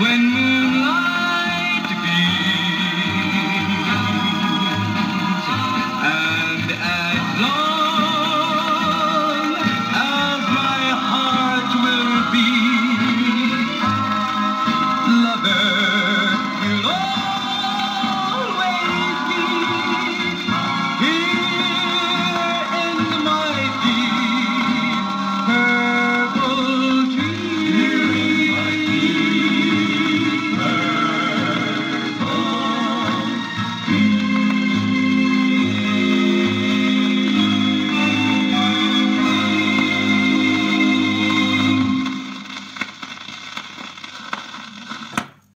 when moon